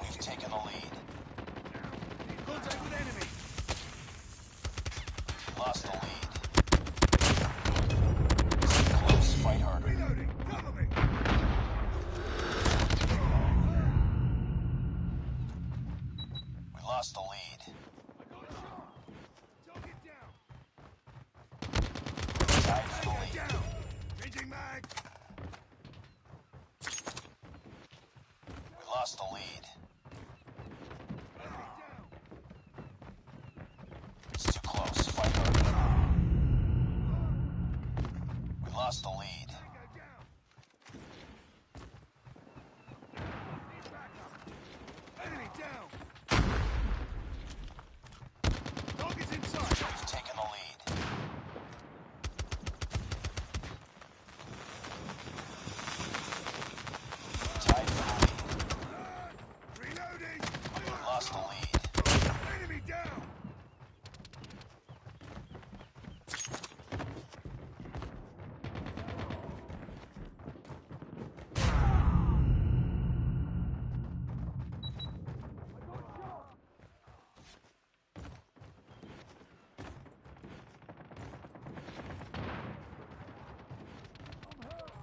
We've taken the lead. Contact with enemy. Lost the lead. Too close. Fight harder. Reloading. Cover me. We lost the lead. Tied for the lead. down. Changing mag. We lost the lead. Enemy down. It's too close. Fight harder. We lost the lead. Tango down. Need backup. Enemy down. Target's inside. We've taken the lead. Tied for the lead. Reloading. We lost the lead. Enemy down. Enemy contact. Heads up. Enemy UAV spotted. Enemy down. Reloading.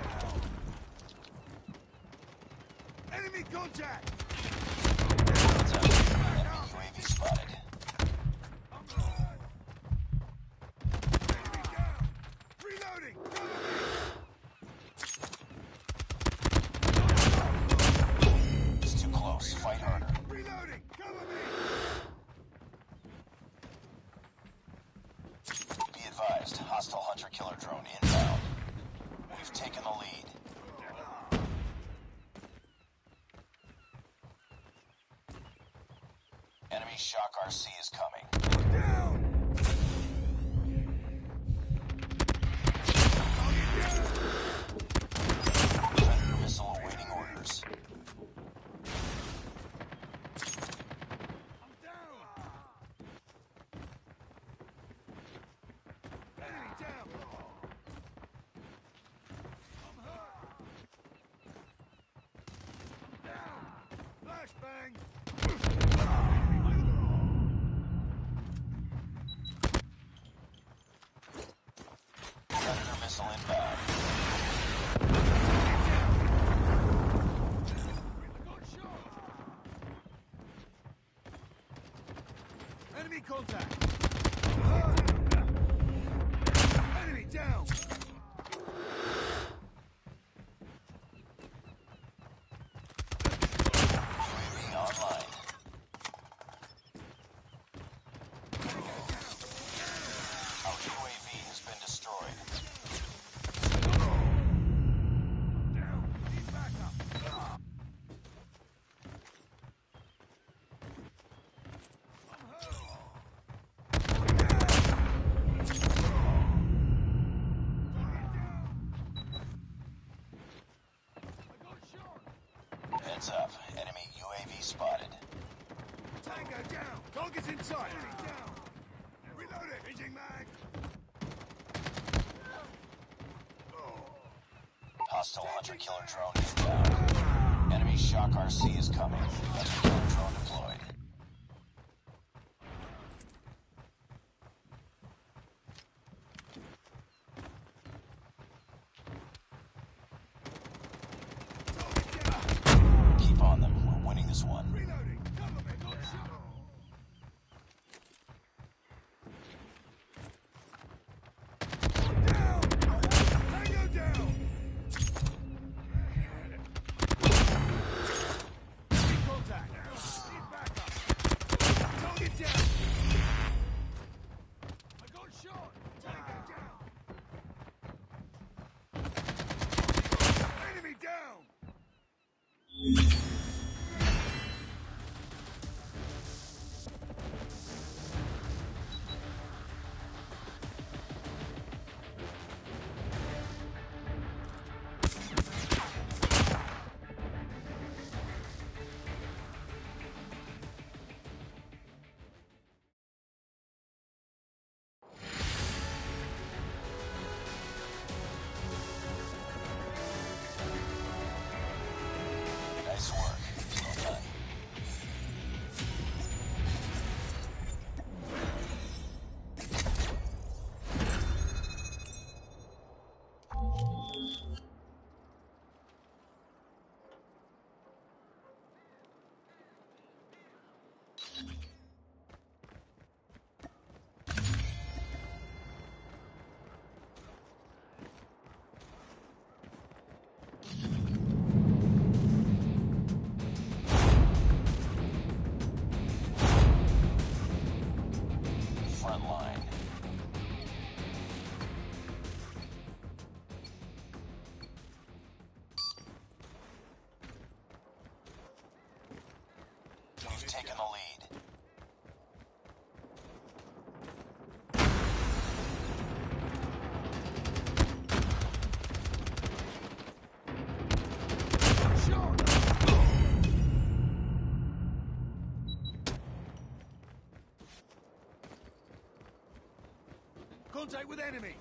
Cover It's too close. Fight harder. me. Reloading. Cover me. Be advised. Hostile hunter-killer drone inbound. We've taken the lead. Enemy Shock RC is coming. Contact. Enemy down. UAV online. Our UAV has been destroyed. Down. Need backup. Heads up. Enemy UAV spotted. Tango down. Target's inside. Enemy down. Reloading. Changing mag. Hostile hunter-killer drone inbound. Enemy Shock RC is coming. Hunter-killer drone deployed. taken the lead. Contact with enemy!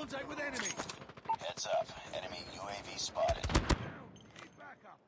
Contact with enemy. Heads up. Enemy UAV spotted. Need backup.